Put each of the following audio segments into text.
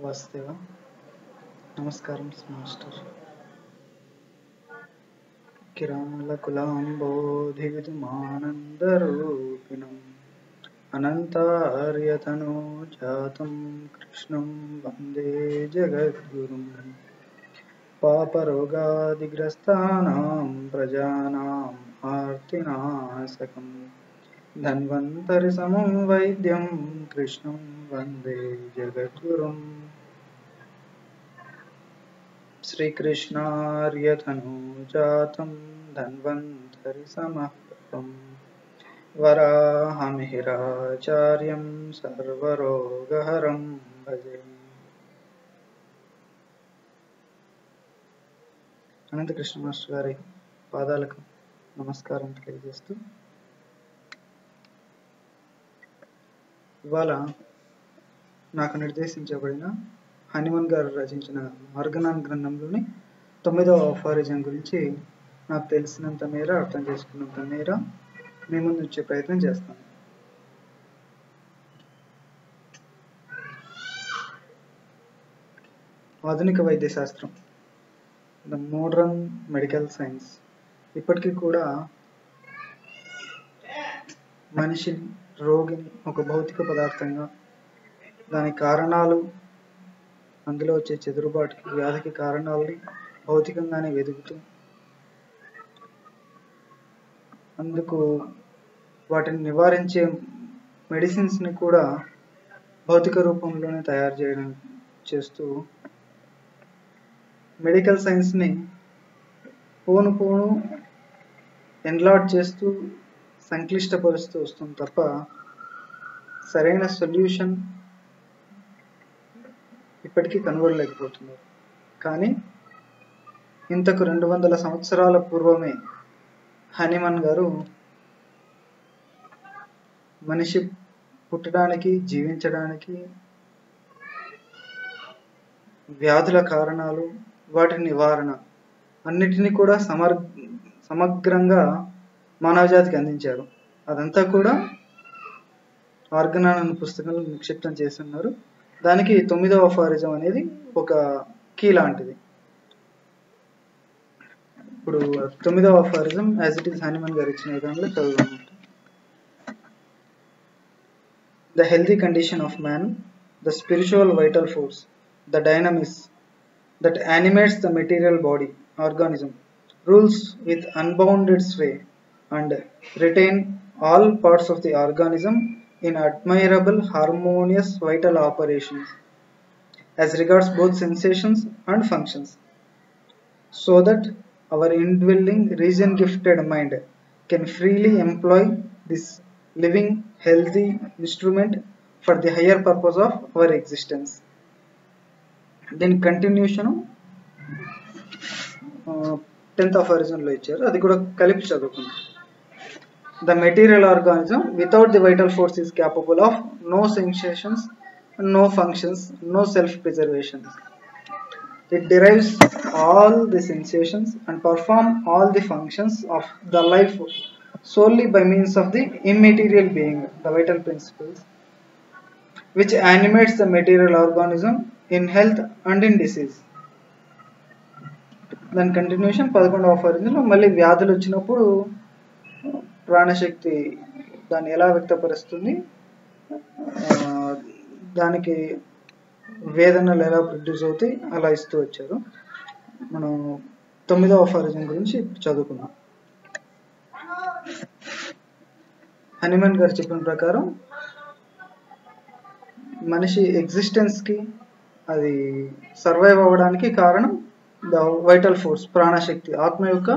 వాసుదేవ నమస్కారం మాస్టర్. కిరాలకులాంబోధివిదుమానందరూపిణం అనంతార్యతనో జాతం కృష్ణం వందే జగద్గురుం పాపరోగాదిగ్రస్తానాం ప్రజానాం ఆర్తినాశకం. ధన్వంతరి సమం వైద్యం కృష్ణం వందే జగద్గురుం శ్రీకృష్ణార్యతనూజాతం ధన్వంతరి సమహం వరాహమిహిరాచార్యం సర్వరోగహరం భజే అనంతకృష్ణ మాస్టర్ గారి పాదాలకు నమస్కారం తెలియజేస్తూ ఇవాళ నాకు నిర్దేశించబడిన హనుమన్ గారు రచించిన మార్గనాన్ గ్రంథంలోని తొమ్మిదవ ఆఫారిజం గురించి నాకు తెలిసినంత మేర అర్థం చేసుకున్నంత మేర మీ ముందు వచ్చే ప్రయత్నం చేస్తాను. ఆధునిక వైద్య శాస్త్రం ద మోడర్న్ మెడికల్ సైన్స్. ఇప్పటికీ కూడా మనిషి రోగిని ఒక భౌతిక పదార్థంగా దాని కారణాలు అందులో వచ్చే చెదురుబాటుకి వ్యాధికి కారణాలని భౌతికంగానే వెతుకుతూ అందుకు వాటిని నివారించే మెడిసిన్స్ని కూడా భౌతిక రూపంలోనే తయారు చేయడం చేస్తూ మెడికల్ సైన్స్ని పోను పోను ఎన్లాడ్ చేస్తూ సంక్లిష్టపరుస్తూ వస్తుంది తప్ప సరైన సొల్యూషన్ ఇప్పటికీ కనుగొనలేకపోతున్నారు. కానీ ఇంతకు రెండు వందల సంవత్సరాల పూర్వమే హనిమన్ గారు మనిషి పుట్టడానికి జీవించడానికి వ్యాధుల కారణాలు వాటి నివారణ అన్నిటినీ కూడా సమర్ సమగ్రంగా మానవజాతికి అందించారు. అదంతా కూడా ఆర్గనాన్ అనే పుస్తకంలో నిక్షిప్తం చేస్తున్నారు. దానికి తొమ్మిదవ ఫారిజం అనేది ఒక కీ లాంటిది. ఇప్పుడు తొమ్మిదవ aphorism as it is Hanuman గారు ఇచ్చిన విధంగా చదువు the healthy condition of man the spiritual vital force the dynamics that animates the material body organism rules with unbounded sway and retain all parts of the organism in admirable harmonious vital operations as regards both sensations and functions so that our indwelling region gifted mind can freely employ this living healthy instrument for the higher purpose of our existence then continuation tenth ఆఫ్లో ఇచ్చారు అది కూడా కలిపి చదువుకుందాం the material organism without the vital force is capable of no sensations, no functions, no self-preservation. It derives all the sensations and perform all the functions of the life solely by means of the immaterial being, the vital principles, which animates the material organism in health and in disease. దాని continuation పదకొండవ ఫారిజంలో మళ్ళీ వ్యాధులు వచ్చినప్పుడు ప్రాణశక్తి దాన్ని ఎలా వ్యక్తపరుస్తుంది? దానికి వేదనలు ఎలా ప్రొడ్యూస్ అవుతాయి? అలా ఇస్తూ వచ్చారు. మనం తొమ్మిదవ ఫారిజం గురించి చదువుకున్నాం హనుమాన్ గారు చెప్పిన ప్రకారం మనిషి ఎగ్జిస్టెన్స్కి అది సర్వైవ్ అవ్వడానికి కారణం ద వైటల్ ఫోర్స్ ప్రాణశక్తి ఆత్మ యొక్క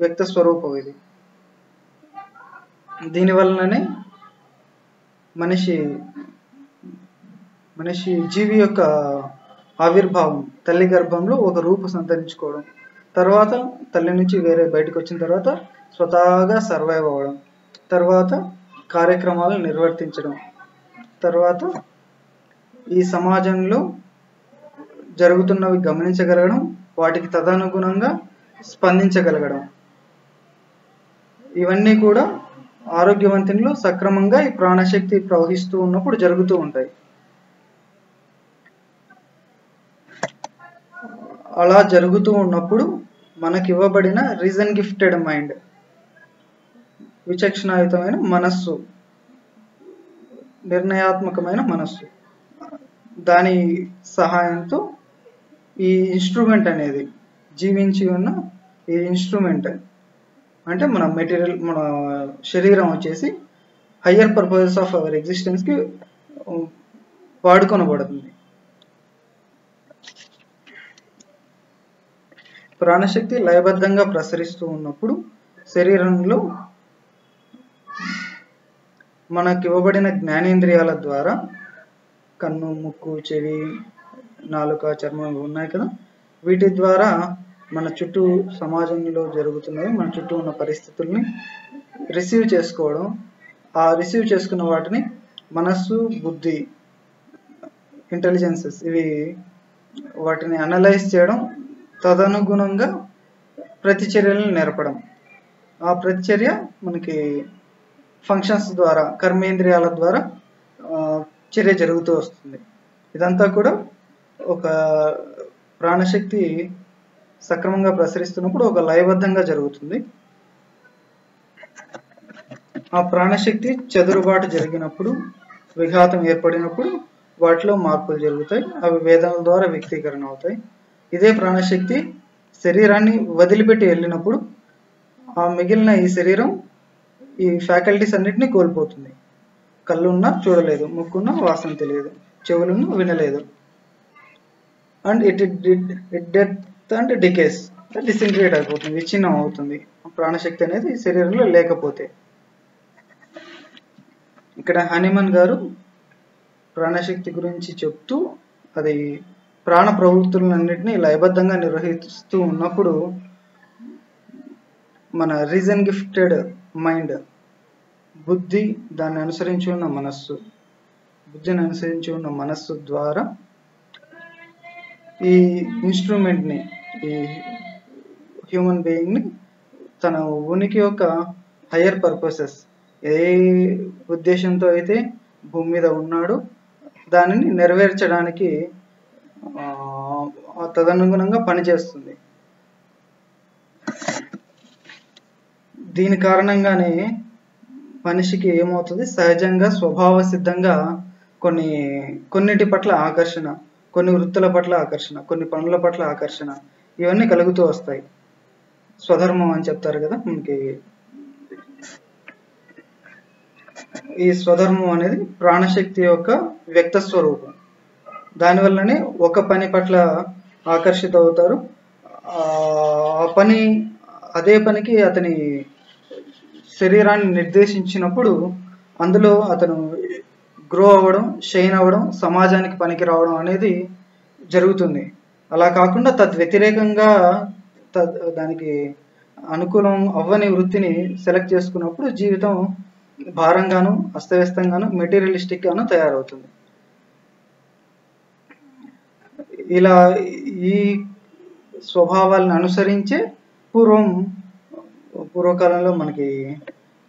వ్యక్త స్వరూపం ఇది. దీని వలననే మనిషి మనిషి జీవి యొక్క ఆవిర్భావం తల్లి గర్భంలో ఒక రూపు సంతరించుకోవడం తర్వాత తల్లి నుంచి వేరే బయటకు వచ్చిన తర్వాత స్వతహాగా సర్వైవ్ అవ్వడం తర్వాత కార్యక్రమాలు నిర్వర్తించడం తర్వాత ఈ సమాజంలో జరుగుతున్నవి గమనించగలగడం వాటికి తదనుగుణంగా స్పందించగలగడం. ఇవన్నీ కూడా ఆరోగ్యవంతునిలో సక్రమంగా ఈ ప్రాణశక్తి ప్రవహిస్తూ ఉన్నప్పుడు జరుగుతూ ఉంటాయి. అలా జరుగుతూ ఉన్నప్పుడు మనకి ఇవ్వబడిన రీజన్ గిఫ్టెడ్ మైండ్ విచక్షణాయుతమైన మనస్సు నిర్ణయాత్మకమైన మనస్సు. దాని సహాయంతో ఈ ఇన్స్ట్రుమెంట్ అనేది జీవించి ఉన్న ఈ ఇన్స్ట్రుమెంట్ అంటే మన మెటీరియల్ మన శరీరం వచ్చేసి హయ్యర్ పర్పజెస్ ఆఫ్ అవర్ ఎగ్జిస్టెన్స్కి వాడుకొనబడుతుంది. ప్రాణశక్తి లయబద్ధంగా ప్రసరిస్తూ ఉన్నప్పుడు శరీరంలో మనకి ఇవ్వబడిన జ్ఞానేంద్రియాల ద్వారా కన్ను ముక్కు చెవి నాలుక చర్మం ఉన్నాయి కదా వీటి ద్వారా మన చుట్టూ సమాజంలో జరుగుతున్నవి మన చుట్టూ ఉన్న పరిస్థితుల్ని రిసీవ్ చేసుకోవడం ఆ రిసీవ్ చేసుకున్న వాటిని మనస్సు బుద్ధి ఇంటెలిజెన్సెస్ ఇవి వాటిని అనలైజ్ చేయడం తదనుగుణంగా ప్రతిచర్యలను నేర్పడం. ఆ ప్రతిచర్య మనకి ఫంక్షన్స్ ద్వారా కర్మేంద్రియాల ద్వారా చర్య జరుగుతూ వస్తుంది. ఇదంతా కూడా ఒక ప్రాణశక్తి సక్రమంగా ప్రసరిస్తున్నప్పుడు ఒక లయబద్ధంగా జరుగుతుంది. ఆ ప్రాణశక్తి చెదురుబాటు జరిగినప్పుడు విఘాతం ఏర్పడినప్పుడు వాటిలో మార్పులు జరుగుతాయి. అవి వేదనల ద్వారా వ్యక్తీకరణ అవుతాయి. ఇదే ప్రాణశక్తి శరీరాన్ని వదిలిపెట్టి వెళ్ళినప్పుడు ఆ మిగిలిన ఈ శరీరం ఈ ఫ్యాకల్టీస్ అన్నిటిని కోల్పోతుంది. కళ్ళున్నా చూడలేదు ముక్కున్నా వాసన తెలియదు చెవులున్నా వినలేదు. And it it death and decays disintegrate అయిపోతుంది విచ్ఛిన్నం అవుతుంది. ప్రాణశక్తి అనేది శరీరంలో లేకపోతే. ఇక్కడ హనుమన్ గారు ప్రాణశక్తి గురించి చెప్తూ అది ప్రాణ ప్రవృత్తులన్నింటినీ లయబద్ధంగా నిర్వహిస్తూ ఉన్నప్పుడు మన రీజన్ గిఫ్టెడ్ మైండ్ బుద్ధి దాన్ని అనుసరించి ఉన్న మనస్సు బుద్ధిని అనుసరించి ఉన్న మనస్సు ద్వారా ఈ ఇన్స్ట్రుమెంట్ని ఈ హ్యూమన్ బీయింగ్ని తన ఉనికి యొక్క హయ్యర్ పర్పసెస్ ఏ ఉద్దేశంతో అయితే భూమి మీద ఉన్నాడో దానిని నెరవేర్చడానికి తదనుగుణంగా పనిచేస్తుంది. దీని కారణంగానే మనిషికి ఏమవుతుంది? సహజంగా స్వభావ సిద్ధంగా కొన్ని కొన్నిటి పట్ల ఆకర్షణ కొన్ని వృత్తుల పట్ల ఆకర్షణ కొన్ని పనుల పట్ల ఆకర్షణ ఇవన్నీ కలుగుతూ వస్తాయి. స్వధర్మం అని చెప్తారు కదా మనకి. ఈ స్వధర్మం అనేది ప్రాణశక్తి యొక్క వ్యక్త స్వరూపం. దానివల్లనే ఒక పని పట్ల ఆకర్షిత అవుతారు. ఆ ఆ పని అదే పనికి అతని శరీరాన్ని నిర్దేశించినప్పుడు అందులో అతను గ్రో అవ్వడం షైన్ అవ్వడం సమాజానికి పనికి రావడం అనేది జరుగుతుంది. అలా కాకుండా తద్వ్యతిరేకంగా దానికి అనుకూలం అవ్వని వృత్తిని సెలెక్ట్ చేసుకున్నప్పుడు జీవితం భారంగాను అస్తవ్యస్తంగాను మెటీరియలిస్టిక్ గాను తయారవుతుంది. ఇలా ఈ స్వభావాలను అనుసరించే పూర్వం పూర్వకాలంలో మనకి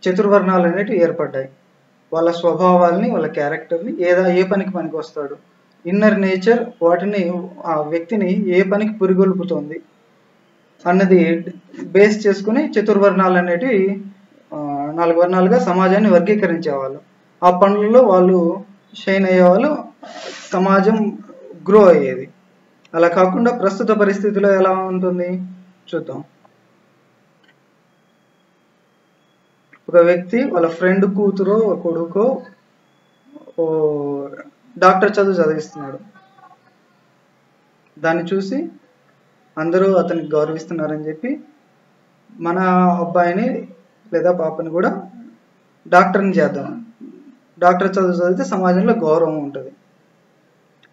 చతుర్వర్ణాలు అనేటివి ఏర్పడ్డాయి. వాళ్ళ స్వభావాల్ని వాళ్ళ క్యారెక్టర్ని ఏదా ఏ పనికి పనికి వస్తాడు? ఇన్నర్ నేచర్ వాటిని ఆ వ్యక్తిని ఏ పనికి పురిగొల్పుతోంది అన్నది బేస్ చేసుకుని చతుర్వర్ణాలు అనేటివి నాలుగు వర్ణాలుగా సమాజాన్ని వర్గీకరించేవాళ్ళు. ఆ పనులలో వాళ్ళు షైన్ అయ్యేవాళ్ళు సమాజం గ్రో అయ్యేది. అలా కాకుండా ప్రస్తుత పరిస్థితిలో ఎలా ఉంటుంది చూద్దాం. ఒక వ్యక్తి వాళ్ళ ఫ్రెండ్ కూతురో కొడుకో డాక్టర్ చదువు చదివిస్తున్నాడు. దాన్ని చూసి అందరూ అతనికి గౌరవిస్తున్నారని చెప్పి మన అబ్బాయిని లేదా పాపని కూడా డాక్టర్ని చేద్దాం. డాక్టర్ చదువు చదివితే సమాజంలో గౌరవం ఉంటుంది.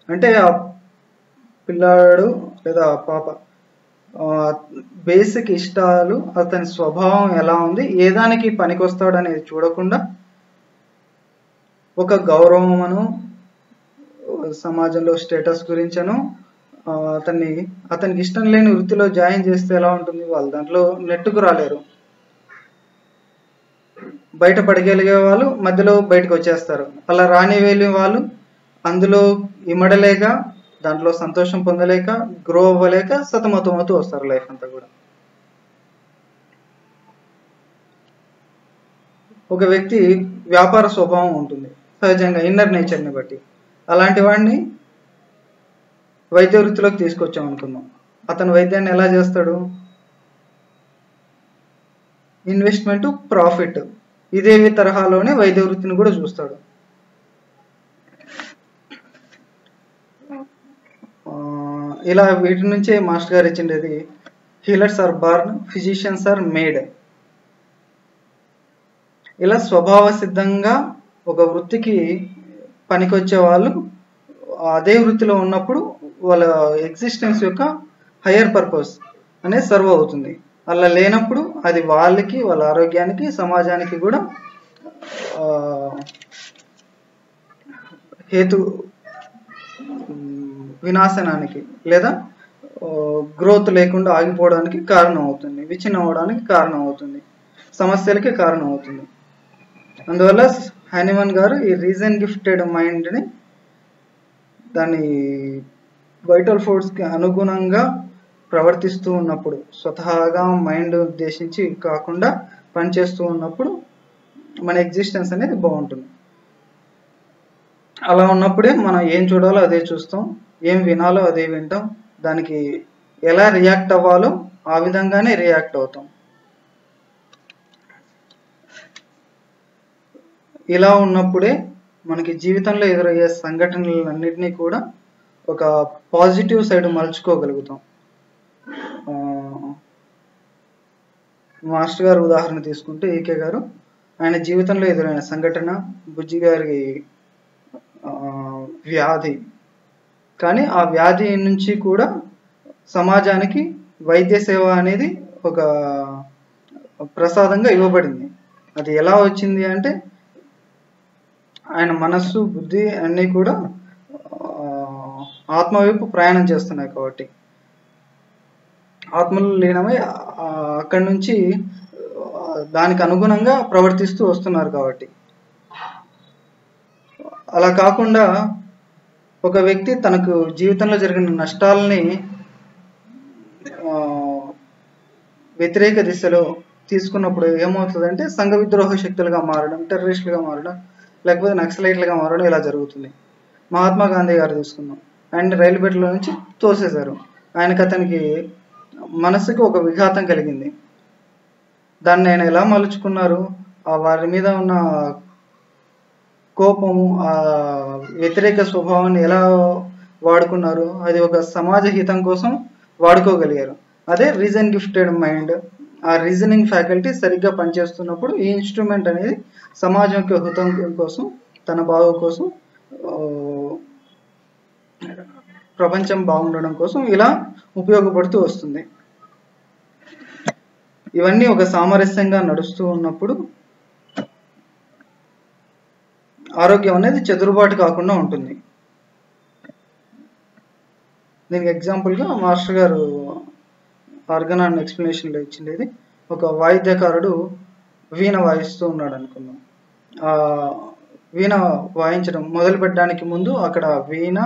అంటే ఆ పిల్లాడు లేదా పాప బేసిక్ ఇష్టాలు అతని స్వభావం ఎలా ఉంది ఏ దానికి పనికొస్తాడు అనేది చూడకుండా ఒక గౌరవమను సమాజంలో స్టేటస్ గురించను అతన్ని అతనికి ఇష్టం లేని వృత్తిలో జాయిన్ చేస్తే ఎలా ఉంటుంది? వాళ్ళు దాంట్లో నెట్టుకు రాలేరు. బయట పడగలిగే వాళ్ళు మధ్యలో బయటకు వచ్చేస్తారు. అలా రాని వెళ్ళిన వాళ్ళు అందులో ఇమడలేక దాంట్లో సంతోషం పొందలేక గ్రో అవ్వలేక సతమతమవుతూ వస్తారు లైఫ్ అంతా కూడా. ఒక వ్యక్తి వ్యాపార స్వభావం ఉంటుంది. సహజంగా ఇన్నర్ నేచర్ని బట్టి. అలాంటి వాడిని వైద్య వృత్తిలోకి తీసుకొచ్చాం అనుకుందాం. అతను వైద్యాన్ని ఎలా చేస్తాడు? Investment profit. ఇదే తరహాలోనే వైద్య వృత్తిని కూడా చూస్తాడు. ఇలా వీటి నుంచే మాస్టర్ గారు ఇచ్చిండేది healers are born physicians are made. ఇలా స్వభావ సిద్ధంగా ఒక వృత్తికి పనికొచ్చే వాళ్ళు అదే వృత్తిలో ఉన్నప్పుడు వాళ్ళ ఎగ్జిస్టెన్స్ యొక్క హయ్యర్ పర్పస్ అనేది సర్వ్ అవుతుంది. అలా లేనప్పుడు అది వాళ్ళకి వాళ్ళ ఆరోగ్యానికి సమాజానికి కూడా హేతు వినాశనానికి లేదా గ్రోత్ లేకుండా ఆగిపోవడానికి కారణం అవుతుంది. విచ్ఛిన్నం అవడానికి కారణం అవుతుంది. సమస్యలకి కారణం అవుతుంది. అందువల్ల హనుమన్ గారు ఈ రీజన్ గిఫ్టెడ్ మైండ్ని దాని వైటల్ ఫోర్స్కి అనుగుణంగా ప్రవర్తిస్తూ ఉన్నప్పుడు స్వతహాగా మైండ్ ఉద్దేశించి కాకుండా పనిచేస్తూ ఉన్నప్పుడు మన ఎగ్జిస్టెన్స్ అనేది బాగుంటుంది. అలా ఉన్నప్పుడే మనం ఏం చూడాలో అదే చూస్తాం ఏం వినాలో అదే వింటాం దానికి ఎలా రియాక్ట్ అవ్వాలో ఆ విధంగానే రియాక్ట్ అవుతాం. ఇలా ఉన్నప్పుడే మనకి జీవితంలో ఎదురయ్యే సంఘటనలన్నింటినీ కూడా ఒక పాజిటివ్ సైడ్ మలుచుకోగలుగుతాం. మాస్టర్ గారు ఉదాహరణ తీసుకుంటే ఈకే గారు ఆయన జీవితంలో ఎదురైన సంఘటన బుజ్జి గారి వ్యాధి. కానీ ఆ వ్యాధి నుంచి కూడా సమాజానికి వైద్య సేవ అనేది ఒక ప్రసాదంగా ఇవ్వబడింది. అది ఎలా వచ్చింది అంటే ఆయన మనస్సు బుద్ధి అన్నీ కూడా ఆత్మవైపు ప్రయాణం చేస్తున్నాయి కాబట్టి. ఆత్మలు లీనమై అక్కడి నుంచి దానికి అనుగుణంగా ప్రవర్తిస్తూ వస్తున్నారు కాబట్టి. అలా కాకుండా ఒక వ్యక్తి తనకు జీవితంలో జరిగిన నష్టాలని ఆ, వ్యతిరేక దిశలో తీసుకున్నప్పుడు ఏమవుతుందంటే సంఘ విద్రోహ శక్తులుగా మారడం టెర్రరిస్టులుగా మారడం లేకపోతే నక్సలైట్లుగా మారడం ఇలా జరుగుతుంది. మహాత్మా గాంధీ గారు చూసుకుందాం. ఆయన రైలుబెట్లో నుంచి తోసేశారు. ఆయనకు అతనికి మనసుకి ఒక విఘాతం కలిగింది. దాన్ని ఆయన ఎలా మలుచుకున్నారు? ఆ వారి మీద ఉన్న కోపము ఆ వ్యతిరేక స్వభావాన్ని ఎలా వాడుకున్నారు? అది ఒక సమాజ హితం కోసం వాడుకోగలిగారు. అదే రీజన్ గిఫ్టెడ్ మైండ్ ఆ రీజనింగ్ ఫ్యాకల్టీ సరిగ్గా పనిచేస్తున్నప్పుడు ఈ ఇన్స్ట్రుమెంట్ అనేది సమాజం యొక్క హృతం కోసం తన బాగు కోసం ప్రపంచం బాగుండడం కోసం ఇలా ఉపయోగపడుతూ వస్తుంది. ఇవన్నీ ఒక సామరస్యంగా నడుస్తూ ఉన్నప్పుడు ఆరోగ్యం అనేది చెదురుబాటు కాకుండా ఉంటుంది. దీనికి ఎగ్జాంపుల్గా మాస్టర్ గారు ఆర్గనాన్ అండ్ ఎక్స్ప్లెనేషన్లో ఇచ్చిండేది. ఒక వాయిద్యకారుడు వీణ వాయిస్తూ ఉన్నాడు అనుకుందాం. ఆ వీణ వాయించడం మొదలు పెట్టడానికి ముందు అక్కడ వీణ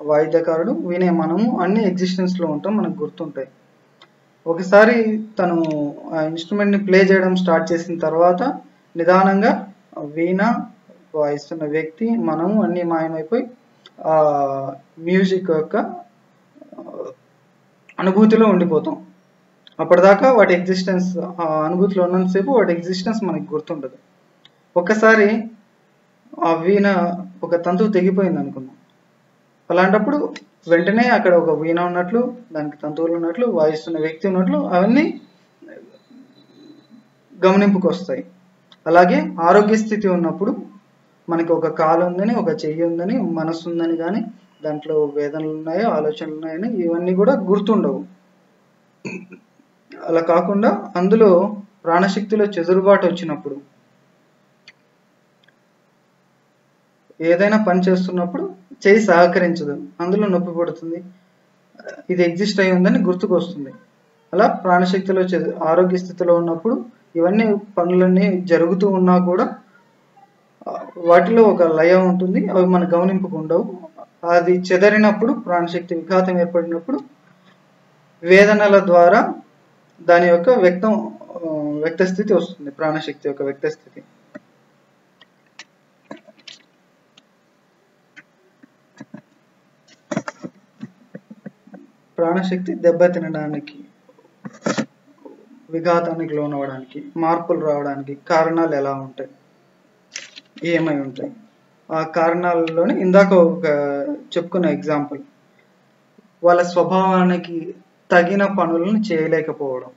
వాయిద్యకారుడు వీణ మనము అన్ని ఎగ్జిస్టెన్స్లో ఉంటాం మనకు గుర్తుంటాయి. ఒకసారి తను ఆ ఇన్స్ట్రుమెంట్ని ప్లే చేయడం స్టార్ట్ చేసిన తర్వాత నిదానంగా వీణ వాయిస్తున్న వ్యక్తి మనము అన్ని మాయమైపోయి ఆ మ్యూజిక్ యొక్క అనుభూతిలో ఉండిపోతాం. అప్పటిదాకా వాటి ఎగ్జిస్టెన్స్ ఆ అనుభూతిలో ఉన్నంతసేపు వాటి ఎగ్జిస్టెన్స్ మనకి గుర్తుండదు. ఒక్కసారి ఆ వీణ ఒక తంతువు తెగిపోయింది అనుకుందాం. అలాంటప్పుడు వెంటనే అక్కడ ఒక వీణ ఉన్నట్లు దానికి తంతువులు ఉన్నట్లు వాయిస్తున్న వ్యక్తి ఉన్నట్లు అవన్నీ గమనింపుకు వస్తాయి అలాగే ఆరోగ్య స్థితి ఉన్నప్పుడు మనకి ఒక కాలు ఉందని ఒక చెయ్యి ఉందని మనసు ఉందని కానీ దాంట్లో వేదనలు ఉన్నాయో ఆలోచనలు ఉన్నాయని ఇవన్నీ కూడా గుర్తుండవు. అలా కాకుండా అందులో ప్రాణశక్తిలో చెదురుబాటు వచ్చినప్పుడు ఏదైనా పని చేస్తున్నప్పుడు చేయి సహకరించదు. అందులో నొప్పి పడుతుంది. ఇది ఎగ్జిస్ట్ అయి ఉందని గుర్తుకొస్తుంది. అలా ప్రాణశక్తిలో చెదు ఆరోగ్య స్థితిలో ఉన్నప్పుడు ఇవన్నీ పనులన్నీ జరుగుతూ ఉన్నా కూడా వాటిలో ఒక లయ ఉంటుంది. అవి మన గమనింపుకు ఉండవు. అది చెదరినప్పుడు ప్రాణశక్తి విఘాతం ఏర్పడినప్పుడు వేదనల ద్వారా దాని యొక్క వ్యక్తం వ్యక్తస్థితి వస్తుంది ప్రాణశక్తి యొక్క వ్యక్తస్థితి. ప్రాణశక్తి దెబ్బతినడానికి విఘాతానికి లోనవడానికి మార్పులు రావడానికి కారణాలు ఎలా ఉంటాయి? ఏమై ఉంటాయి? ఆ కారణాలలోనే ఇందాక ఒక చెప్పుకున్న ఎగ్జాంపుల్ వాళ్ళ స్వభావానికి తగిన పనులను చేయలేకపోవడం.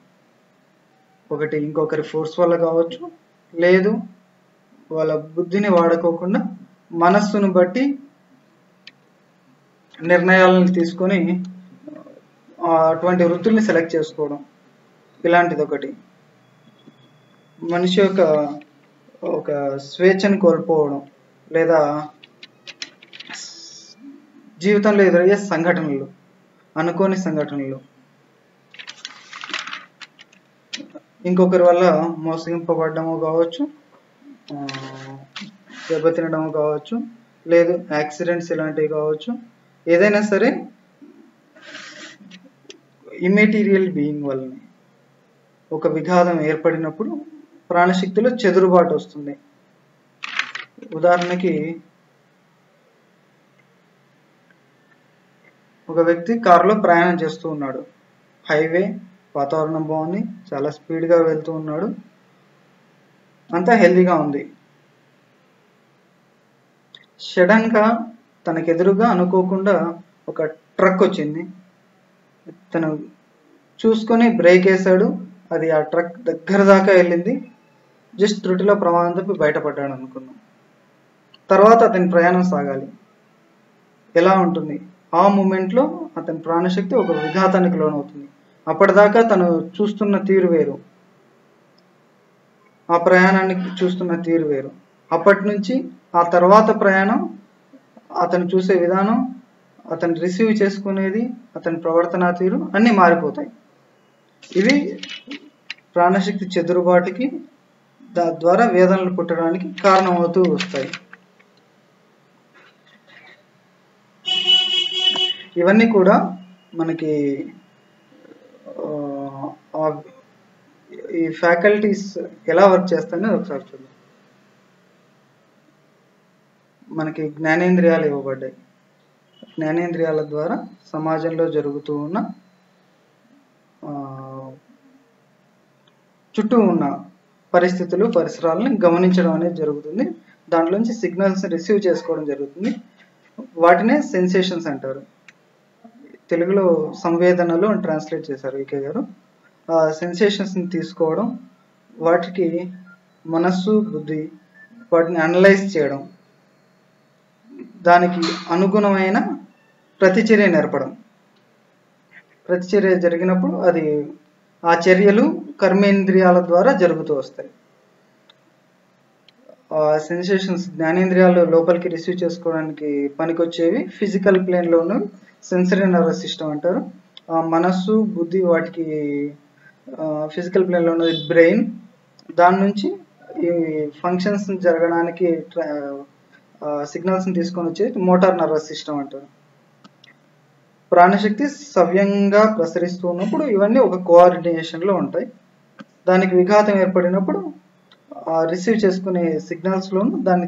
ఒకటి ఇంకొకరి ఫోర్స్ వల్ల కావచ్చు లేదు వాళ్ళ బుద్ధిని వాడుకోకుండా మనస్సును బట్టి నిర్ణయాలను తీసుకొని అటువంటి వృత్తుల్ని సెలెక్ట్ చేసుకోవడం. ఇలాంటిది ఒకటి మనిషి యొక్క ఒక స్వేచ్ఛను కోల్పోవడం లేదా జీవితంలో ఎదురయ్యే సంఘటనలు అనుకోని సంఘటనలు ఇంకొకరి వల్ల మోసగింపబడ్డము కావచ్చు దెబ్బతినడము కావచ్చు లేదు యాక్సిడెంట్స్ ఇలాంటివి కావచ్చు ఏదైనా సరే ఇమెటీరియల్ బీయింగ్ వల్లనే ఒక విఘాతం ఏర్పడినప్పుడు ప్రాణశక్తిలో చెదురుబాటు వస్తుంది. ఉదాహరణకి ఒక వ్యక్తి కారులో ప్రయాణం చేస్తూ ఉన్నాడు. హైవే వాతావరణం బాగుంది. చాలా స్పీడ్గా వెళ్తూ ఉన్నాడు. అంతా హెల్దీగా ఉంది. సడన్గా తనకు ఎదురుగా అనుకోకుండా ఒక ట్రక్ వచ్చింది. తను చూసుకొని బ్రేక్ వేశాడు. అది ఆ ట్రక్ దగ్గర దాకా వెళ్ళింది. జస్ట్ త్రుటిలో ప్రమాదం తప్పి బయటపడ్డాడు అనుకున్నాం. తర్వాత అతని ప్రయాణం సాగాలి. ఎలా ఉంటుంది? ఆ మూమెంట్లో అతని ప్రాణశక్తి ఒక విఘాతానికి లోనవుతుంది. అప్పటిదాకా తను చూస్తున్న తీరు వేరు. ఆ ప్రయాణానికి చూస్తున్న తీరు వేరు. అప్పటి నుంచి ఆ తర్వాత ప్రయాణం అతను చూసే విధానం అతను రిసీవ్ చేసుకునేది అతని ప్రవర్తన తీరు అన్నీ మారిపోతాయి. ఇవి ప్రాణశక్తి చెదురుబాటుకి దాని ద్వారా వేదనలు పుట్టడానికి కారణమవుతూ వస్తాయి. ఇవన్నీ కూడా మనకి ఈ ఫ్యాకల్టీస్ ఎలా వర్క్ చేస్తాయని ఒకసారి చూద్దాం. మనకి జ్ఞానేంద్రియాలు ఇవ్వబడ్డాయి. జ్ఞానేంద్రియాల ద్వారా సమాజంలో జరుగుతూ ఉన్న చుట్టూ ఉన్న పరిస్థితులు పరిసరాలను గమనించడం అనేది జరుగుతుంది. దాంట్లోంచి సిగ్నల్స్ రిసీవ్ చేసుకోవడం జరుగుతుంది. వాటినే సెన్సేషన్స్ అంటారు. తెలుగులో సంవేదనలు అని ట్రాన్స్లేట్ చేశారు వికే గారు. ఆ సెన్సేషన్స్ని తీసుకోవడం వాటికి మనస్సు బుద్ధి వాటిని అనలైజ్ చేయడం దానికి అనుగుణమైన ప్రతిచర్య నేర్పడం. ప్రతిచర్య జరిగినప్పుడు అది ఆ చర్యలు కర్మేంద్రియాల ద్వారా జరుగుతూ వస్తాయి. సెన్సేషన్స్ జ్ఞానేంద్రియాలు లోపలికి రిసీవ్ చేసుకోవడానికి పనికొచ్చేవి ఫిజికల్ ప్లేన్లోను సెన్సరీ నర్వస్ సిస్టమ్ అంటారు. మనస్సు బుద్ధి వాటికి ఫిజికల్ ప్లేన్లో ఉన్నది బ్రెయిన్ దాని నుంచి ఈ ఫంక్షన్స్ జరగడానికి సిగ్నల్స్ని తీసుకొని వచ్చే మోటార్ నర్వస్ సిస్టమ్ అంటారు. ప్రాణశక్తి సవ్యంగా ప్రసరిస్తూ ఉన్నప్పుడు ఇవన్నీ ఒక కోఆర్డినేషన్లో ఉంటాయి. దానికి విఘాతం ఏర్పడినప్పుడు రిసీవ్ చేసుకునే సిగ్నల్స్లోను దాన్ని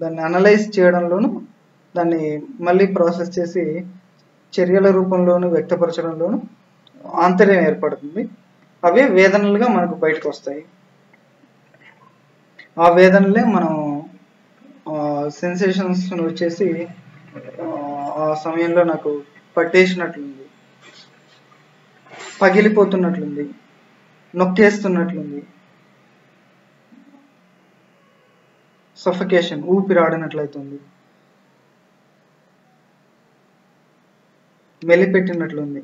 దాన్ని అనలైజ్ చేయడంలోను దాన్ని మళ్ళీ ప్రాసెస్ చేసి చర్యల రూపంలోను వ్యక్తపరచడంలోను ఆంతర్యం ఏర్పడుతుంది. అవే వేదనలుగా మనకు బయటకు వస్తాయి. ఆ వేదనలే మనం సెన్సేషన్స్ వచ్చేసి ఆ, ఆ సమయంలో నాకు పట్టేసినట్లుంది. పగిలిపోతున్నట్లుంది. నొక్కేస్తున్నట్లుంది. సఫకేషన్ ఊపిరాడినట్లయితుంది. మెలిపెట్టినట్లుంది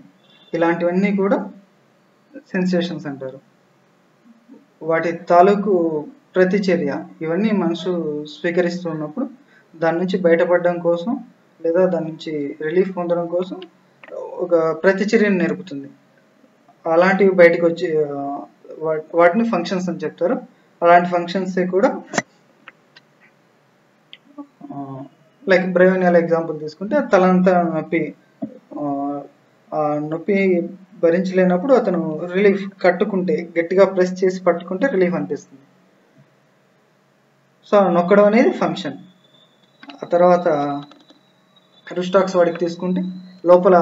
ఇలాంటివన్నీ కూడా సెన్సేషన్స్ అంటారు. వాటి తాలూకు ప్రతిచర్య ఇవన్నీ మనసు స్వీకరిస్తూ ఉన్నప్పుడు దాని నుంచి బయటపడడం కోసం లేదా దాని నుంచి రిలీఫ్ పొందడం కోసం ఒక ప్రతిచర్యను నేర్పుతుంది. అలాంటివి బయటకు వచ్చి వాటిని ఫంక్షన్స్ అని చెప్తారు. అలాంటి ఫంక్షన్స్ కూడా లైక్ లైక్ ఎలా ఎగ్జాంపుల్ తీసుకుంటే తలంతా నొప్పి నొప్పి భరించలేనప్పుడు అతను రిలీఫ్ కట్టుకుంటే గట్టిగా ప్రెస్ చేసి పట్టుకుంటే రిలీఫ్ అనిపిస్తుంది. సో నొక్కడం అనేది ఫంక్షన్. ఆ తర్వాత రుస్టాక్స్ వాడికి తీసుకుంటే లోపల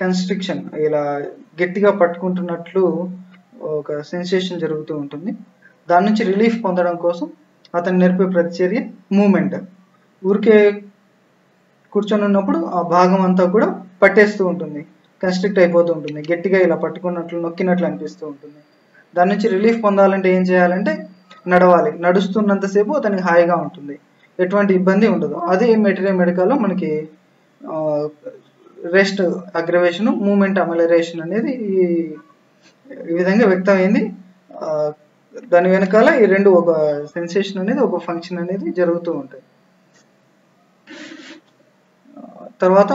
కన్స్ట్రిక్షన్ ఇలా గట్టిగా పట్టుకుంటున్నట్లు ఒక సెన్సేషన్ జరుగుతూ ఉంటుంది. దాని నుంచి రిలీఫ్ పొందడం కోసం అతను నేర్పే ప్రతిచర్య మూమెంట్. ఊరికే కూర్చొని ఉన్నప్పుడు ఆ భాగం అంతా కూడా పట్టేస్తూ ఉంటుంది. కన్స్ట్రిక్ట్ అయిపోతూ ఉంటుంది. గట్టిగా ఇలా పట్టుకున్నట్లు నొక్కినట్లు అనిపిస్తూ ఉంటుంది. దాని నుంచి రిలీఫ్ పొందాలంటే ఏం చేయాలంటే నడవాలి. నడుస్తున్నంతసేపు అతనికి హాయిగా ఉంటుంది. ఎటువంటి ఇబ్బంది ఉండదు. అదే మెటీరియల్ మెడికల్లో మనకి రెస్ట్ అగ్రవేషన్ మూమెంట్ అమలరేషన్ అనేది ఈ ఈ విధంగా వ్యక్తమైంది. దాని వెనకాల ఈ రెండు ఒక సెన్సేషన్ అనేది ఒక ఫంక్షన్ అనేది జరుగుతూ ఉంటాయి ఆ, తర్వాత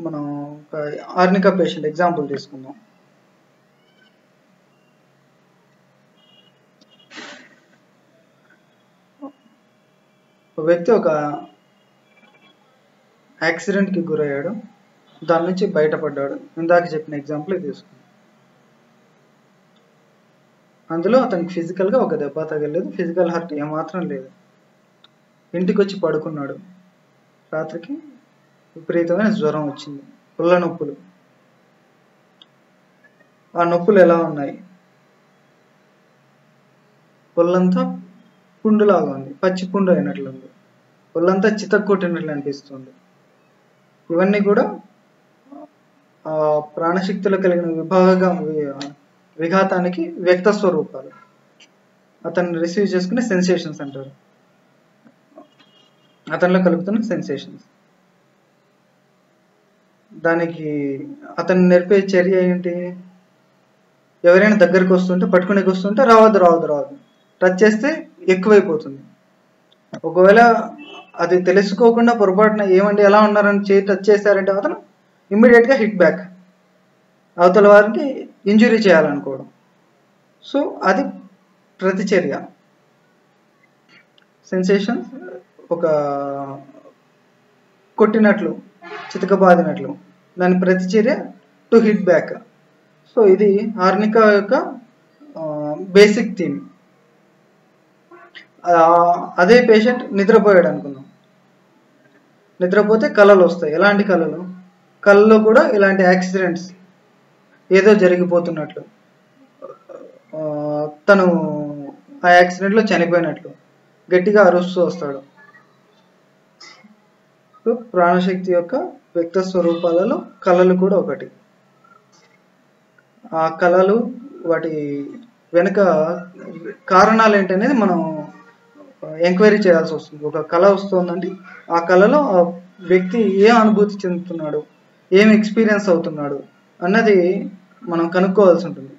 మనం ఒక ఆర్నికా పేషెంట్ ఎగ్జాంపుల్ తీసుకుందాం. ఒక వ్యక్తి ఒక యాక్సిడెంట్కి గురయ్యాడు. దాని నుంచి బయటపడ్డాడు. ఇందాక చెప్పిన ఎగ్జాంపుల్ తీసుకుందాం. అందులో అతనికి ఫిజికల్గా ఒక దెబ్బ తగలేదు ఫిజికల్ హర్ట్ ఏమాత్రం లేదు. ఇంటికి వచ్చి పడుకున్నాడు. రాత్రికి విపరీతమైన జ్వరం వచ్చింది. పుల్ల నొప్పులు. ఆ నొప్పులు ఎలా ఉన్నాయి? ఒళ్ళంతా పుండులాగా ఉంది. పచ్చి పుండు అయినట్లుంది. ఒళ్ళంతా చితక్కొట్టినట్లు అనిపిస్తుంది. ఇవన్నీ కూడా ఆ ప్రాణశక్తులు కలిగిన విభాగ విఘాతానికి వ్యక్త స్వరూపాలు. అతన్ని రిసీవ్ చేసుకునే సెన్సేషన్స్ అంటారు. అతనిలో కలుగుతున్న సెన్సేషన్స్. దానికి అతను నేర్పే చర్య ఏంటి? ఎవరైనా దగ్గరికి వస్తుంటే పట్టుకునేకి వస్తుంటే రావద్దు రావద్దు రావద్దు. టచ్ చేస్తే ఎక్కువైపోతుంది. ఒకవేళ అది తెలుసుకోకుండా పొరపాటున ఏమండి ఎలా ఉన్నారని చేయి టచ్ చేశారంటే అతను ఇమ్మీడియట్గా హిట్ బ్యాక్. అవతల వారికి ఇంజురీ చేయాలనుకోవడం. సో అది ప్రతిచర్య. సెన్సేషన్ ఒక కొట్టినట్లు చితకబాదినట్లు. దాని ప్రతిచర్య టు హిట్ బ్యాక్ సో ఇది ఆర్నికా యొక్క బేసిక్ థీమ్ అదే పేషెంట్ నిద్రపోయాడు అనుకుందాం. నిద్రపోతే కళలు వస్తాయి. ఎలాంటి కళలు? కళ్ళలో కూడా ఇలాంటి యాక్సిడెంట్స్ ఏదో జరిగిపోతున్నట్లు. తను ఆ యాక్సిడెంట్లో చనిపోయినట్లు. గట్టిగా అరుస్తూ వస్తాడు. ప్రాణశక్తి యొక్క వ్యక్త స్వరూపాలలో కళలు కూడా ఒకటి. ఆ కళలు వాటి వెనుక కారణాలు ఏంటనేది మనం ఎంక్వైరీ చేయాల్సి వస్తుంది. ఒక కళ వస్తుందంటే ఆ కళలో ఆ వ్యక్తి ఏ అనుభూతి చెందుతున్నాడు ఏం ఎక్స్పీరియన్స్ అవుతున్నాడు అన్నది మనం కనుక్కోవాల్సి ఉంటుంది.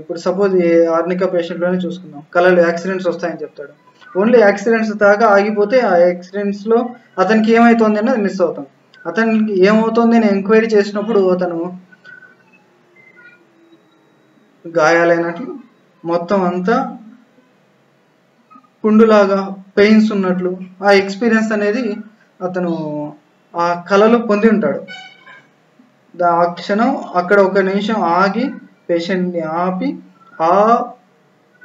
ఇప్పుడు సపోజ్ ఆర్నిక పేషెంట్లోనే చూసుకుందాం. కళలు యాక్సిడెంట్స్ వస్తాయని చెప్తాడు. ఓన్లీ యాక్సిడెంట్స్ దాకా ఆగిపోతే ఆ యాక్సిడెంట్స్లో అతనికి ఏమవుతుంది అన్నది మిస్ అవుతాం. అతనికి ఏమవుతుంది అని ఎంక్వైరీ చేసినప్పుడు అతను గాయాలైనట్లు మొత్తం అంతా పుండులాగా పెయిన్స్ ఉన్నట్లు ఆ ఎక్స్పీరియన్స్ అనేది అతను ఆ కళలో పొంది ఉంటాడు. దా- ఆ క్షణం అక్కడ ఒక నిమిషం ఆగి పేషెంట్ని ఆపి ఆ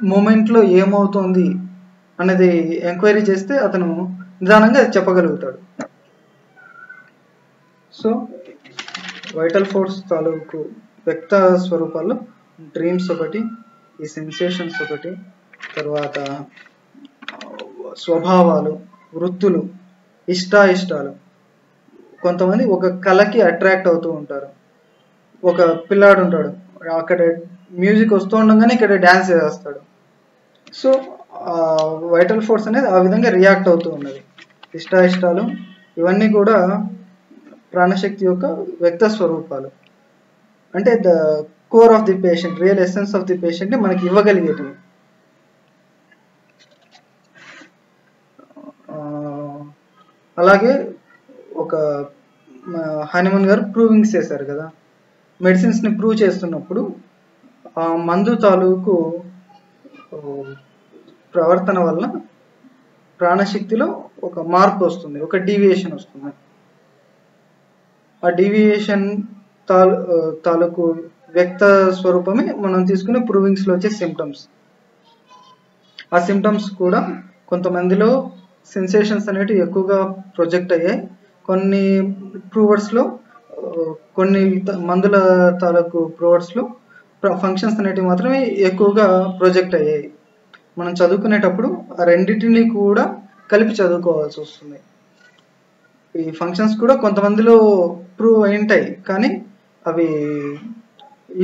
మూమెంట్లో ఏమవుతుంది అనేది ఎంక్వైరీ చేస్తే అతను నిదానంగా చెప్పగలుగుతాడు. సో వైటల్ ఫోర్స్ తాలూకు వ్యక్త స్వరూపాల్లో డ్రీమ్స్ ఒకటి ఈ సెన్సేషన్స్ ఒకటి తర్వాత స్వభావాలు వృత్తులు ఇష్టాయిష్టాలు. కొంతమంది ఒక కళకి అట్రాక్ట్ అవుతూ ఉంటారు. ఒక పిల్లాడు ఉంటాడు. అక్కడ మ్యూజిక్ వస్తూ ఉండగానే ఇక్కడ డ్యాన్స్ చేస్తాడు. సో వైటల్ ఫోర్స్ అనేది ఆ విధంగా రియాక్ట్ అవుతూ ఉన్నది. ఇష్టాయిష్టాలు ఇవన్నీ కూడా ప్రాణశక్తి యొక్క వ్యక్త స్వరూపాలు. అంటే the core of the patient real essence of the పేషెంట్ని మనకి ఇవ్వగలిగేటివి. అలాగే ఒక హనుమన్ గారు ప్రూవింగ్స్ చేశారు కదా. మెడిసిన్స్ని ప్రూవ్ చేస్తున్నప్పుడు ఆ మందు తాలూకు ప్రవర్తన వల్ల ప్రాణశక్తిలో ఒక మార్పు వస్తుంది ఒక డీవియేషన్ వస్తుంది. ఆ డీవియేషన్ తాలూ తాలూకు వ్యక్త స్వరూపమే మనం తీసుకునే ప్రూవింగ్స్లో వచ్చే సిమ్టమ్స్ ఆ సిమ్టమ్స్ కూడా కొంతమందిలో సెన్సేషన్స్ అనేటివి ఎక్కువగా ప్రొజెక్ట్ అయ్యాయి. కొన్ని ప్రూవర్స్లో కొన్ని మందుల తాలూకు ప్రూవర్స్లో ఫంక్షన్స్ అనేటివి మాత్రమే ఎక్కువగా ప్రొజెక్ట్ అయ్యాయి. మనం చదువుకునేటప్పుడు ఆ రెండింటిని కూడా కలిపి చదువుకోవాల్సి వస్తుంది. ఈ ఫంక్షన్స్ కూడా కొంతమందిలో ప్రూవ్ అయి ఉంటాయి కానీ అవి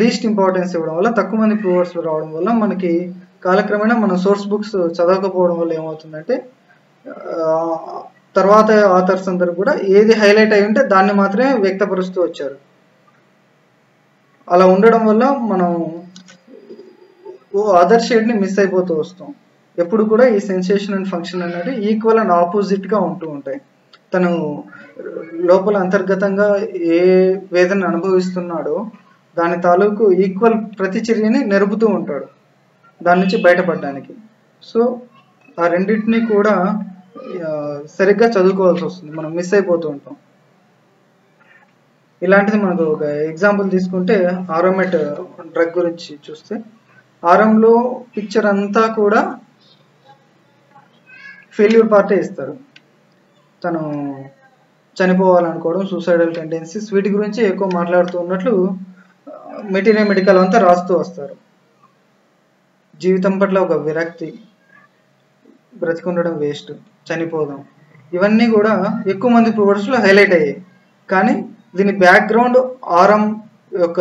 లీస్ట్ ఇంపార్టెన్స్ ఇవ్వడం వల్ల తక్కువ మంది ప్రూవర్స్ రావడం వల్ల మనకి కాలక్రమేణా మన సోర్స్ బుక్స్ చదవకపోవడం వల్ల ఏమవుతుందంటే తర్వాత ఆథర్స్ అందరూ కూడా ఏది హైలైట్ అయి ఉంటే దాన్ని మాత్రమే వ్యక్తపరుస్తూ వచ్చారు. అలా ఉండడం వల్ల మనం ఓ అదర్ షేడ్ని మిస్ అయిపోతూ వస్తాం. ఎప్పుడు కూడా ఈ సెన్సేషన్ అండ్ ఫంక్షన్ అనేది ఈక్వల్ అండ్ ఆపోజిట్గా ఉంటూ ఉంటాయి. తను లోపల అంతర్గతంగా ఏ వేదన అనుభవిస్తున్నాడో దాని తాలూకు ఈక్వల్ ప్రతిచర్యని నెరుపుతూ ఉంటాడు దాని నుంచి బయటపడడానికి. సో ఆ రెండింటిని కూడా సరిగ్గా చదువుకోవాల్సి వస్తుంది. మనం మిస్ అయిపోతూ ఉంటాం. ఇలాంటిది మనకు ఒక ఎగ్జాంపుల్ తీసుకుంటే ఆరోమెట్ డ్రగ్ గురించి చూస్తే ఆరంలో పిక్చర్ అంతా కూడా ఫెయిల్యూర్ పార్టే ఇస్తారు. తను చనిపోవాలనుకోవడం సూసైడల్ టెండెన్సీస్ వీటి గురించి ఎక్కువ మాట్లాడుతూ ఉన్నట్లు మెటీరియల్ మెడికల్ అంతా రాస్తూ వస్తారు. జీవితం పట్ల ఒక విరక్తి బ్రతికుండడం వేస్ట్ చనిపోదాం ఇవన్నీ కూడా ఎక్కువ మంది ప్రొవర్స్లో హైలైట్ అయ్యాయి. కానీ దీని బ్యాక్గ్రౌండ్ ఆరం యొక్క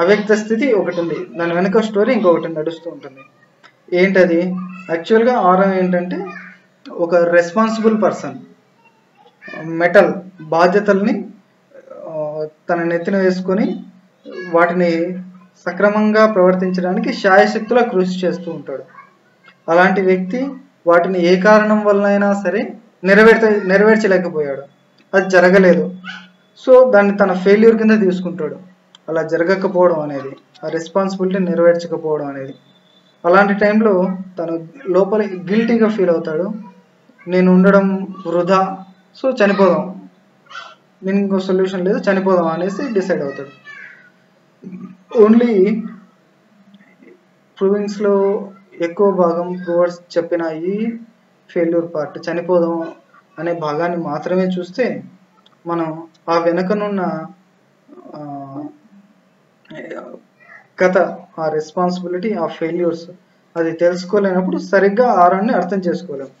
అవ్యక్త స్థితి ఒకటి ఉంది దాని వెనుక స్టోరీ ఇంకొకటి నడుస్తూ ఉంటుంది. ఏంటది? యాక్చువల్గా ఆరం ఏంటంటే ఒక రెస్పాన్సిబుల్ పర్సన్ మెటల్ బాధ్యతల్ని తన నెత్తిన వేసుకొని వాటిని సక్రమంగా ప్రవర్తించడానికి శాయశక్తులా కృషి చేస్తూ ఉంటాడు. అలాంటి వ్యక్తి వాటిని ఏ కారణం వలనైనా సరే నెరవేర్చ నెరవేర్చలేకపోయాడు. అది జరగలేదు. సో దాన్ని తన ఫెయిల్యూర్ కింద తీసుకుంటాడు. అలా జరగకపోవడం అనేది ఆ రెస్పాన్సిబిలిటీ నెరవేర్చకపోవడం అనేది. అలాంటి టైంలో తను లోపల గిల్టీగా ఫీల్ అవుతాడు. నేను ఉండడం వృధా సో చనిపోదాం. నేను ఇంకో సొల్యూషన్ లేదు చనిపోదాం అనేసి డిసైడ్ అవుతాడు. ఓన్లీ ప్రూవింగ్స్లో ఎక్కువ భాగం ప్రూవర్స్ చెప్పిన ఈ ఫెయిల్యూర్ పార్ట్ చనిపోదాం అనే భాగాన్ని మాత్రమే చూస్తే మనం ఆ వెనకనున్న కథ ఆ రెస్పాన్సిబిలిటీ ఆ ఫెయిల్యూర్స్ అది తెలుసుకోలేనప్పుడు సరిగ్గా ఆరాన్ని అర్థం చేసుకోలేము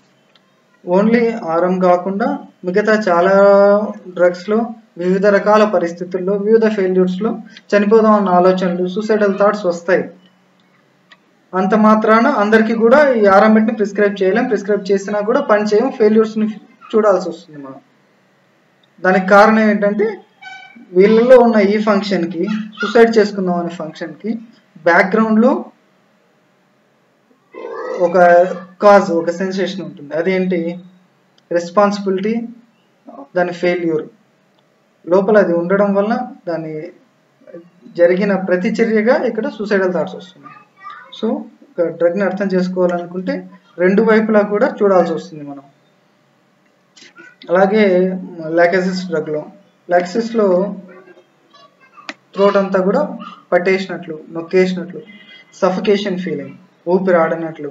ఓన్లీ ఆరం కాకుండా మిగతా చాలా డ్రగ్స్లో వివిధ రకాల పరిస్థితుల్లో వివిధ ఫెయిల్యూర్స్లో చనిపోదాం అన్న ఆలోచనలు సూసైడల్ థాట్స్ వస్తాయి. అంత మాత్రాన అందరికీ కూడా ఈ ఆర్ఎంఎట్ని ప్రిస్క్రైబ్ చేయలేం. ప్రిస్క్రైబ్ చేసినా కూడా పని చేయం ఫెయిల్యూర్స్ని చూడాల్సి వస్తుంది మనం. దానికి కారణం ఏంటంటే వీళ్ళలో ఉన్న ఈ ఫంక్షన్కి సూసైడ్ చేసుకుందాం అనే ఫంక్షన్కి బ్యాక్గ్రౌండ్లో ఒక కాజ్ ఒక సెన్సేషన్ ఉంటుంది. అదేంటి? రెస్పాన్సిబిలిటీ దాని ఫెయిల్యూర్ లోపల అది ఉండడం వల్ల దాని జరిగిన ప్రతిచర్యగా ఇక్కడ సూసైడల్ థాట్స్ వస్తున్నాయి. సో ఒక డ్రగ్ని అర్థం చేసుకోవాలనుకుంటే రెండు వైపులా కూడా చూడాల్సి వస్తుంది మనం. అలాగే లాకెసిస్ డ్రగ్లో లాక్సిస్లో థ్రోట్ అంతా కూడా పట్టేసినట్లు నొక్కేసినట్లు సఫికేషన్ ఫీలింగ్ ఊపిరి ఆడనట్లు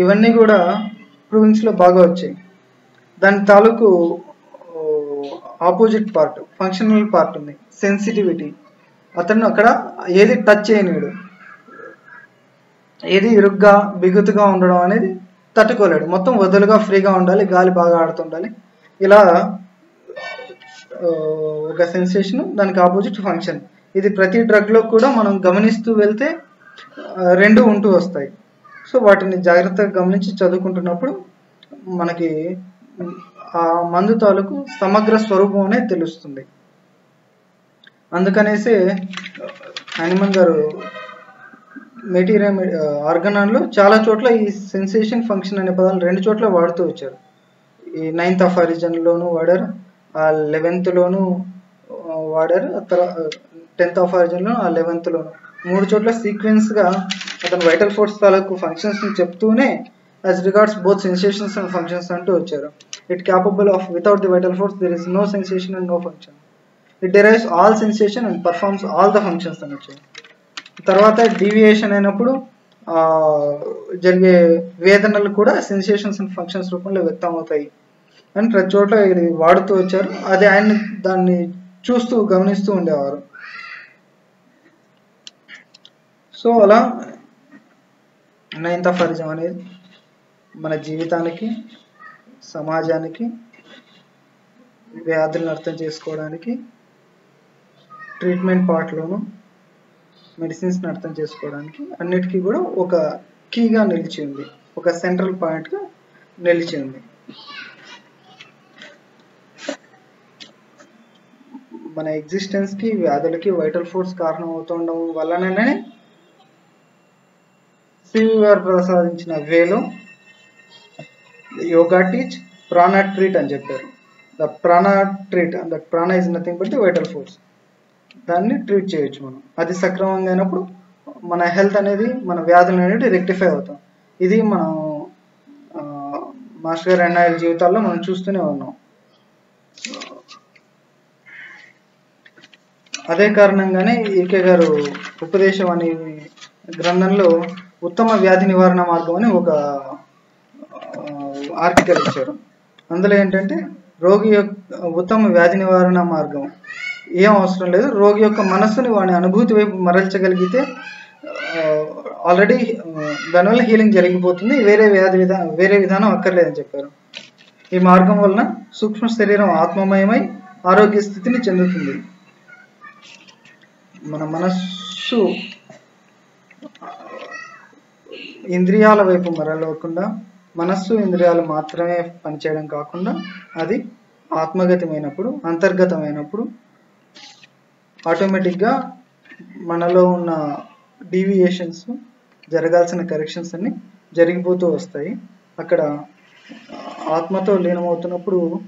ఇవన్నీ కూడా ప్రూవింగ్స్లో బాగా వచ్చాయి. దాని తాలూకు ఆపోజిట్ పార్ట్ ఫంక్షనల్ పార్ట్ ఉంది. సెన్సిటివిటీ అతను అక్కడ ఏది టచ్ చేయనీడు ఏది ఇరుగ్గా బిగుతుగా ఉండడం అనేది తట్టుకోలేడు. మొత్తం వదులుగా ఫ్రీగా ఉండాలి గాలి బాగా ఆడుతుండాలి. ఇలా ఒక సెన్సేషన్ దానికి ఆపోజిట్ ఫంక్షన్ ఇది ప్రతి డ్రగ్లో కూడా మనం గమనిస్తూ వెళ్తే రెండు ఉంటూ వస్తాయి. సో వాటిని జాగ్రత్తగా గమనించి చదువుకుంటున్నప్పుడు మనకి ఆ మందు తాలూకు సమగ్ర స్వరూపం అనేది తెలుస్తుంది. అందుకనేసి హనుమన్ గారు మెటీరియల్ ఆర్గనాన్లో చాలా చోట్ల ఈ సెన్సేషన్ ఫంక్షన్ అనే పదాలు రెండు చోట్ల వాడుతూ వచ్చారు. ఈ నైన్త్ ఆఫ్ ఆరిజన్లోనూ వాడారు. లెవెన్త్లోను వాడారు. తర్వాత టెన్త్ ఆఫ్ ఆరిజన్లో ఆ లెవెన్త్లోను మూడు చోట్ల సీక్వెన్స్గా అతను వైటల్ ఫోర్స్ తాలూకు ఫంక్షన్స్ని చెప్తూనే as regards both sensations and functions అంటూ వచ్చారు. It capable of without the vital force there is no sensation and no function it derives all sensation and performs all the functions అని వచ్చాయి తర్వాత deviation అయినప్పుడు జరిగే వేదనలు కూడా సెన్సేషన్స్ అండ్ ఫంక్షన్స్ రూపంలో వ్యక్తం అవుతాయి అని ప్రతి చోట్ల ఇది వాడుతూ వచ్చారు. అది ఆయన దాన్ని చూస్తూ గమనిస్తూ ఉండేవారు. సో అలా నైన్త్ ఫరిజం అనేది మన జీవితానికి సమాజానికి వ్యాధులను అర్థం చేసుకోవడానికి ట్రీట్మెంట్ పార్ట్లోను మెడిసిన్స్ని అర్థం చేసుకోవడానికి అన్నిటికీ కూడా ఒక కీగా నిలిచింది ఒక సెంట్రల్ పాయింట్గా నిలిచింది మన ఎగ్జిస్టెన్స్కి వ్యాధులకి వైటల్ ఫోర్స్ కారణం అవుతుండడం వల్లనే శివ్ గారు ప్రసాదించిన వేలో యోగా టీచ్ ప్రాణ ట్రీట్ అని చెప్పారు. The prana treat that prana is nothing but the vital force దాన్ని ట్రీట్ చేయొచ్చు మనం. అది సక్రమంగా అయినప్పుడు మన హెల్త్ అనేది మన వ్యాధులు అనేది రెక్టిఫై అవుతాం. ఇది మనం మాస్టర్ గారు ఎన్ఐఎల్ జీవితాల్లో మనం చూస్తూనే ఉన్నాం. అదే కారణంగానే ఈకే గారు ఉపదేశం అనే గ్రంథంలో ఉత్తమ వ్యాధి నివారణ మార్గం అని ఒక ఆర్టికల్ ఇచ్చారు. అందులో ఏంటంటే రోగి యొక్క ఉత్తమ వ్యాధి నివారణ మార్గం. ఏం అవసరం లేదు. రోగి యొక్క మనస్సుని వాని అనుభూతి వైపు మరల్చగలిగితే ఆల్రెడీ దానివల్ల హీలింగ్ జరిగిపోతుంది. వేరే వ్యాధి విధా వేరే విధానం అక్కర్లేదని చెప్పారు. ఈ మార్గం వలన సూక్ష్మ శరీరం ఆత్మమయమై ఆరోగ్య స్థితిని చెందుతుంది. మన మనస్సు ఇంద్రియాల వైపు మరలకుండా మనస్సు ఇంద్రియాలు మాత్రమే పనిచేయడం కాకుండా అది ఆత్మగతమైనప్పుడు అంతర్గతమైనప్పుడు ఆటోమేటిక్గా మనలో ఉన్న డీవియేషన్స్ జరగాల్సిన కరెక్షన్స్ అన్ని జరిగిపోతూ వస్తాయి. అక్కడ ఆత్మతో లీనమవుతున్నప్పుడు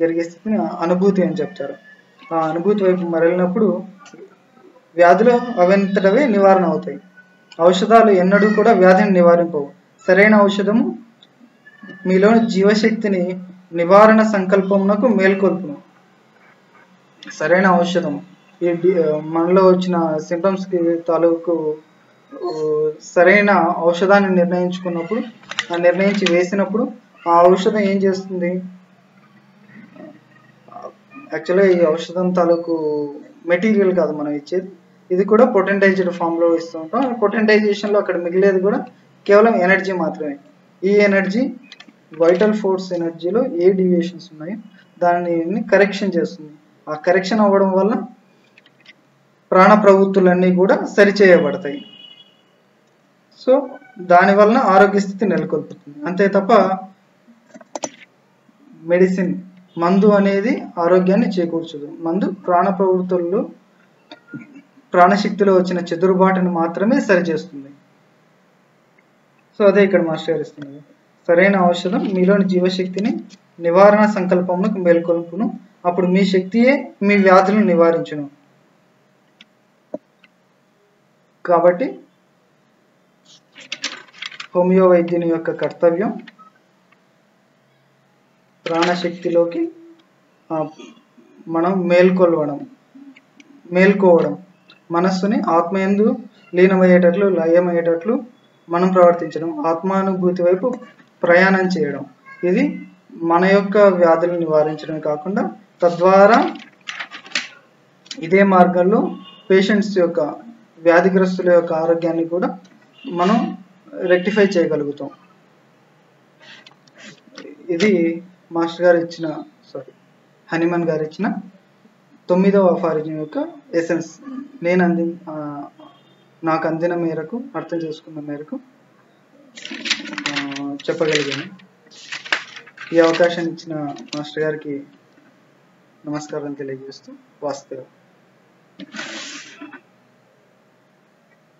జరిగే స్థితిని అనుభూతి అని చెప్తారు. ఆ అనుభూతి వైపు మరలినప్పుడు వ్యాధులు అవంతటవే నివారణ అవుతాయి. ఔషధాలు ఎన్నడూ కూడా వ్యాధిని నివారింపవు. సరైన ఔషధము మీలోని జీవశక్తిని నివారణ సంకల్పమునకు మేల్కొల్పును. సరైన ఔషధం ఈ మనలో వచ్చిన సింటమ్స్కి తాలూకు సరైన ఔషధాన్ని నిర్ణయించుకున్నప్పుడు ఆ నిర్ణయించి వేసినప్పుడు ఆ ఔషధం ఏం చేస్తుంది? యాక్చువల్గా ఈ ఔషధం తాలూకు మెటీరియల్ కాదు మనం ఇచ్చేది. ఇది కూడా పొటెంటైజ్డ్ ఫామ్లో ఇస్తూ ఉంటాం. పొటెంటైజేషన్లో అక్కడ మిగిలేది కూడా కేవలం ఎనర్జీ మాత్రమే. ఈ ఎనర్జీ వైటల్ ఫోర్స్ ఎనర్జీలో ఏ డివియేషన్స్ ఉన్నాయో దానిని కరెక్షన్ చేస్తుంది. ఆ కరెక్షన్ అవ్వడం వల్ల ప్రాణ ప్రవృత్తులన్నీ కూడా సరిచేయబడతాయి. సో దాని వలన ఆరోగ్య స్థితి నెలకొల్పుతుంది. అంతే తప్ప మెడిసిన్ మందు అనేది ఆరోగ్యాన్ని చేకూర్చదు. మందు ప్రాణ ప్రవృత్తుల్లో ప్రాణశక్తిలో వచ్చిన చెదురుబాటును మాత్రమే సరిచేస్తుంది. సో అదే ఇక్కడ మాస్టర్ గారు సరైన ఔషధం మీలోని జీవశక్తిని నివారణ సంకల్పమునకు మేల్కొల్పును. అప్పుడు మీ శక్తియే మీ వ్యాధులను నివారించును. కాబట్టి హోమియో వైద్యుని యొక్క కర్తవ్యం ప్రాణశక్తిలోకి మనం మేల్కొల్వడం మేల్కోవడం. మనస్సుని ఆత్మయందు లీనమయ్యేటట్లు లయమయ్యేటట్లు మనం ప్రవర్తించడం. ఆత్మానుభూతి వైపు ప్రయాణం చేయడం. ఇది మన యొక్క వ్యాధులను నివారించడమే కాకుండా తద్వారా ఇదే మార్గంలో పేషెంట్స్ యొక్క వ్యాధిగ్రస్తుల యొక్క ఆరోగ్యాన్ని కూడా మనం రెక్టిఫై చేయగలుగుతాం. ఇది మాస్టర్ గారు ఇచ్చిన సారీ హనుమాన్ గారు ఇచ్చిన తొమ్మిదవ అఫారిజం యొక్క ఎసెన్స్ నేను అంది నాకు అందిన మేరకు అర్థం చేసుకున్న మేరకు చెప్పగలిగాను. ఈ అవకాశం ఇచ్చిన మాస్టర్ గారికి నమస్కారం తెలియజేస్తూ వాస్తవం.